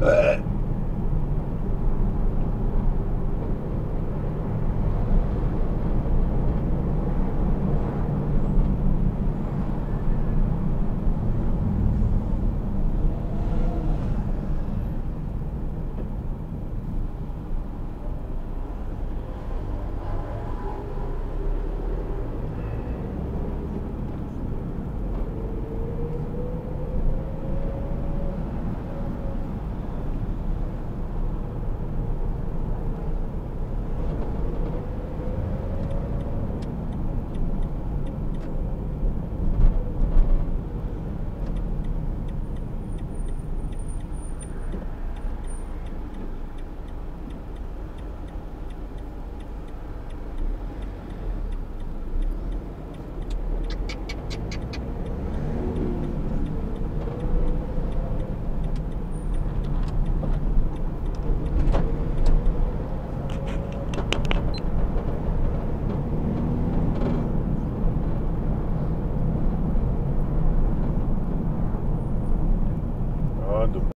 uh,